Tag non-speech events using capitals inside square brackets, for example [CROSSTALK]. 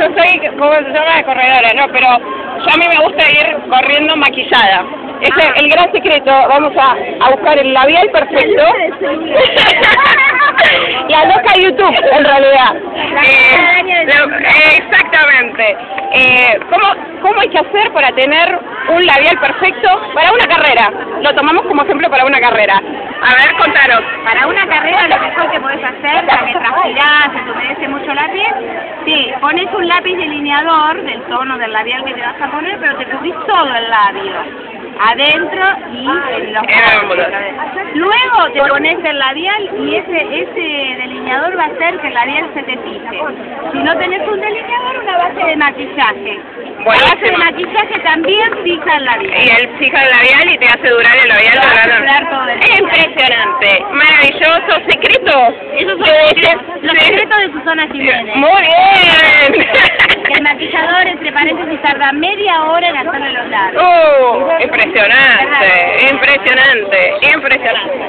yo soy, ¿cómo se llama? Corredora, no, pero yo a mí me gusta ir corriendo maquillada. Ese es el gran secreto. Vamos a, a buscar el labial perfecto. y [LAUGHS] a loca YouTube, en realidad. Eh, lo- eh, exactamente. Eh, ¿cómo, ¿Cómo hay que hacer para tener un labial perfecto para una carrera? Lo tomamos como ejemplo para una carrera. A ver, contanos. Para una carrera lo mejor que podés hacer, ya que transpirás, se te humedece mucho la piel, sí, pones un lápiz delineador del tono del labial que te vas a poner, pero te cubrís todo el labio. Adentro y en los bordes. Luego te pones el labial y ese ese delineador va a hacer que el labial se te fije. Si no tenés un delineador, una base de maquillaje. La base de Buenísimo. maquillaje también fija el labial. Y él fija el labial y te hace durar el labial. Lo hace durando- durar todo el Es impresionante, maravilloso, secreto. Esos son los este- secretos, los secretos de Susana Jiménez. Muy bien. Paréntesis, tarda media hora en hacerle los labios. Uh, impresionante, impresionante, impresionante.